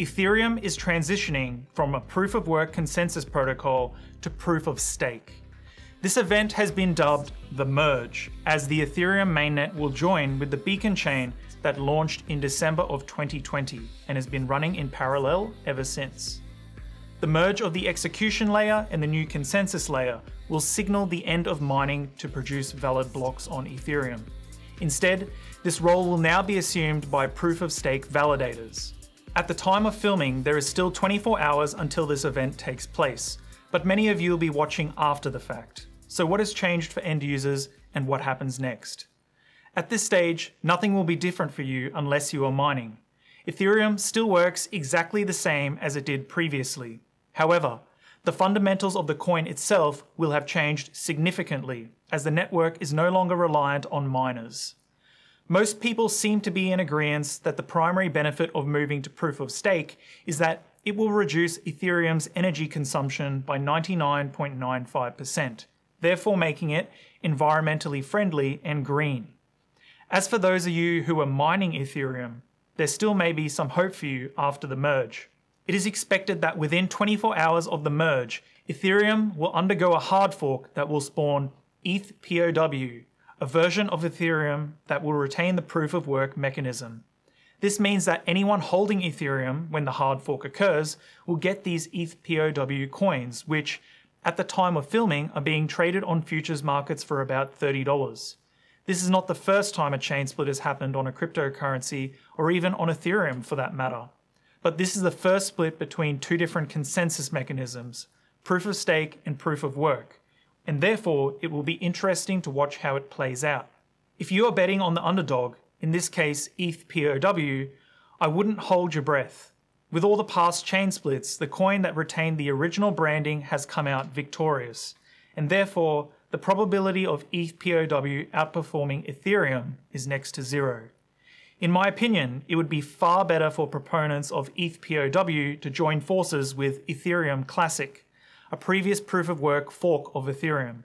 Ethereum is transitioning from a proof of work consensus protocol to proof of stake. This event has been dubbed the Merge, as the Ethereum mainnet will join with the Beacon chain that launched in December of 2020 and has been running in parallel ever since. The merge of the execution layer and the new consensus layer will signal the end of mining to produce valid blocks on Ethereum. Instead, this role will now be assumed by proof of stake validators. At the time of filming, there is still 24 hours until this event takes place, but many of you will be watching after the fact. So what has changed for end users and what happens next? At this stage, nothing will be different for you unless you are mining. Ethereum still works exactly the same as it did previously. However, the fundamentals of the coin itself will have changed significantly as the network is no longer reliant on miners. Most people seem to be in agreement that the primary benefit of moving to proof of stake is that it will reduce Ethereum's energy consumption by 99.95%, therefore making it environmentally friendly and green. As for those of you who are mining Ethereum, there still may be some hope for you after the merge. It is expected that within 24 hours of the merge, Ethereum will undergo a hard fork that will spawn ETH POW, a version of Ethereum that will retain the proof of work mechanism. This means that anyone holding Ethereum when the hard fork occurs will get these ETH POW coins, which at the time of filming are being traded on futures markets for about $30. This is not the first time a chain split has happened on a cryptocurrency or even on Ethereum for that matter. But this is the first split between two different consensus mechanisms, proof of stake and proof of work, and therefore it will be interesting to watch how it plays out. If you are betting on the underdog, in this case ETH POW, I wouldn't hold your breath. With all the past chain splits, the coin that retained the original branding has come out victorious, and therefore the probability of ETH POW outperforming Ethereum is next to zero. In my opinion, it would be far better for proponents of ETH POW to join forces with Ethereum Classic, a previous proof of work fork of Ethereum.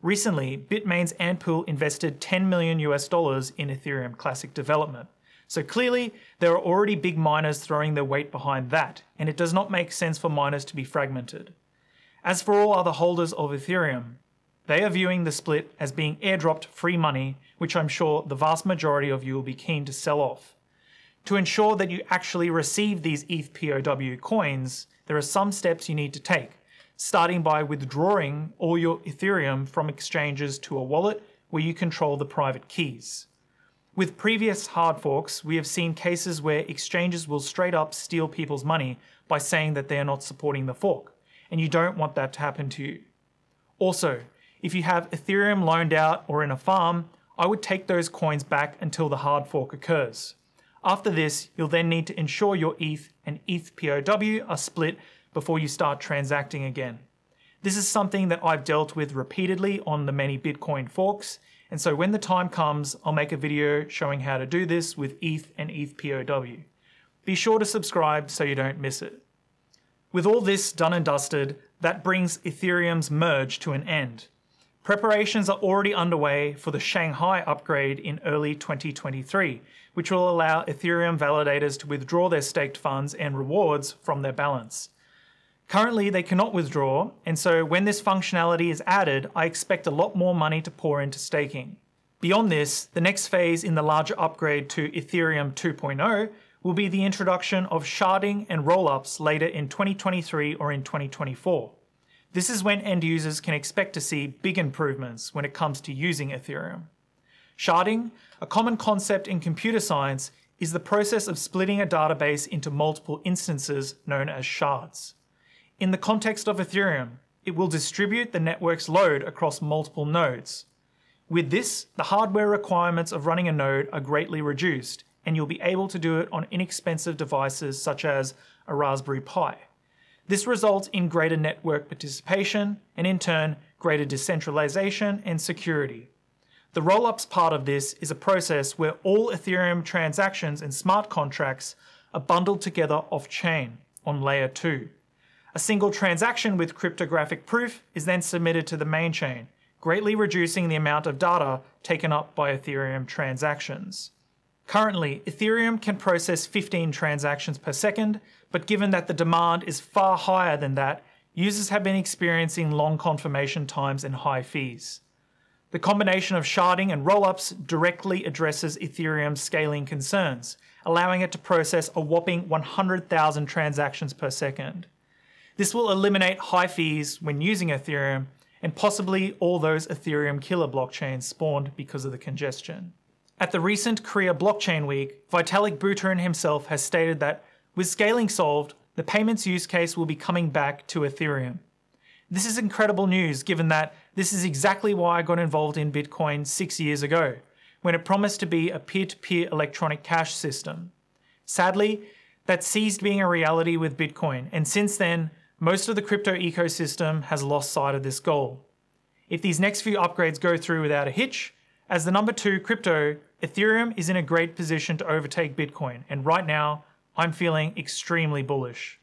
Recently, Bitmain's Antpool invested 10 million US dollars in Ethereum Classic development. So clearly, there are already big miners throwing their weight behind that, and it does not make sense for miners to be fragmented. As for all other holders of Ethereum, they are viewing the split as being airdropped free money, which I'm sure the vast majority of you will be keen to sell off. To ensure that you actually receive these ETH POW coins, there are some steps you need to take, starting by withdrawing all your Ethereum from exchanges to a wallet where you control the private keys. With previous hard forks, we have seen cases where exchanges will straight up steal people's money by saying that they are not supporting the fork, and you don't want that to happen to you. Also, if you have Ethereum loaned out or in a farm, I would take those coins back until the hard fork occurs. After this, you'll then need to ensure your ETH and ETH POW are split before you start transacting again. This is something that I've dealt with repeatedly on the many Bitcoin forks, and so when the time comes, I'll make a video showing how to do this with ETH and ETH POW. Be sure to subscribe so you don't miss it. With all this done and dusted, that brings Ethereum's merge to an end. Preparations are already underway for the Shanghai upgrade in early 2023, which will allow Ethereum validators to withdraw their staked funds and rewards from their balance. Currently, they cannot withdraw, and so when this functionality is added, I expect a lot more money to pour into staking. Beyond this, the next phase in the larger upgrade to Ethereum 2.0 will be the introduction of sharding and rollups later in 2023 or in 2024. This is when end users can expect to see big improvements when it comes to using Ethereum. Sharding, a common concept in computer science, is the process of splitting a database into multiple instances known as shards. In the context of Ethereum, it will distribute the network's load across multiple nodes. With this, the hardware requirements of running a node are greatly reduced, and you'll be able to do it on inexpensive devices such as a Raspberry Pi. This results in greater network participation, and in turn, greater decentralization and security. The rollups part of this is a process where all Ethereum transactions and smart contracts are bundled together off chain on layer 2. A single transaction with cryptographic proof is then submitted to the main chain, greatly reducing the amount of data taken up by Ethereum transactions. Currently, Ethereum can process 15 transactions per second, but given that the demand is far higher than that, users have been experiencing long confirmation times and high fees. The combination of sharding and rollups directly addresses Ethereum's scaling concerns, allowing it to process a whopping 100,000 transactions per second. This will eliminate high fees when using Ethereum and possibly all those Ethereum killer blockchains spawned because of the congestion. At the recent Korea Blockchain Week, Vitalik Buterin himself has stated that with scaling solved, the payments use case will be coming back to Ethereum. This is incredible news given that this is exactly why I got involved in Bitcoin six years ago, when it promised to be a peer to peer electronic cash system. Sadly, that ceased being a reality with Bitcoin, and since then, most of the crypto ecosystem has lost sight of this goal. If these next few upgrades go through without a hitch, as the number two crypto, Ethereum is in a great position to overtake Bitcoin, and right now, I'm feeling extremely bullish.